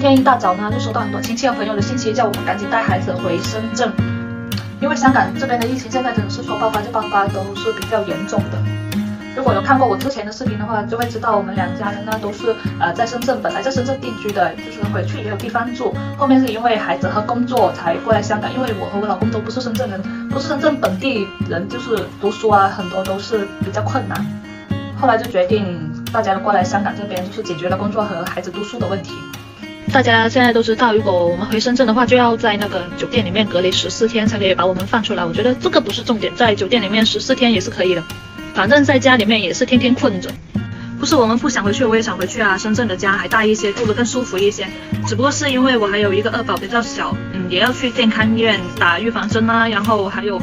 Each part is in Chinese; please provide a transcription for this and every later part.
今天一大早呢，就收到很多亲戚和朋友的信息，叫我们赶紧带孩子回深圳，因为香港这边的疫情现在真的是说爆发就爆发，都是比较严重的。如果有看过我之前的视频的话，就会知道我们两家人呢都是呃在深圳，本来在深圳定居的，就是回去也有地方住。后面是因为孩子和工作才过来香港，因为我和我老公都不是深圳人，不是深圳本地人，就是读书啊很多都是比较困难。后来就决定大家都过来香港这边，就是解决了工作和孩子读书的问题。大家现在都知道，如果我们回深圳的话，就要在那个酒店里面隔离十四天才可以把我们放出来。我觉得这个不是重点，在酒店里面十四天也是可以的。反正在家里面也是天天困着，不是我们不想回去，我也想回去啊。深圳的家还大一些，住得更舒服一些。只不过是因为我还有一个二宝比较小，嗯，也要去健康院打预防针啊，然后还有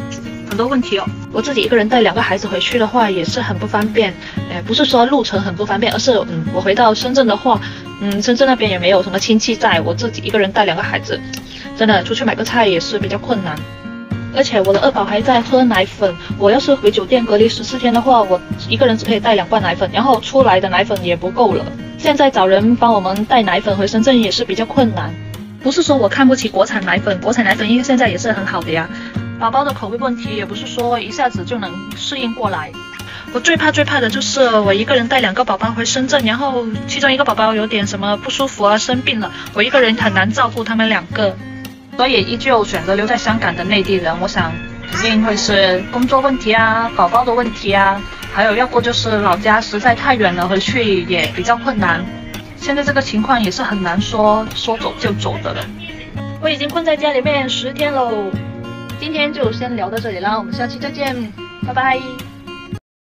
很多问题哦。我自己一个人带两个孩子回去的话，也是很不方便。哎，不是说路程很不方便，而是嗯，我回到深圳的话，嗯，深圳那边也没有什么亲戚在，我自己一个人带两个孩子，真的出去买个菜也是比较困难。而且我的二宝还在喝奶粉，我要是回酒店隔离十四天的话，我一个人只可以带两罐奶粉，然后出来的奶粉也不够了。现在找人帮我们带奶粉回深圳也是比较困难。不是说我看不起国产奶粉，国产奶粉因为现在也是很好的呀。宝宝的口味问题也不是说一下子就能适应过来。我最怕最怕的就是我一个人带两个宝宝回深圳，然后其中一个宝宝有点什么不舒服啊，生病了，我一个人很难照顾他们两个。所以依旧选择留在香港的内地人，我想肯定会是工作问题啊、宝宝的问题啊，还有要不就是老家实在太远了，回去也比较困难。现在这个情况也是很难说说走就走的了。我已经困在家里面十天喽，今天就先聊到这里了，我们下期再见，拜拜。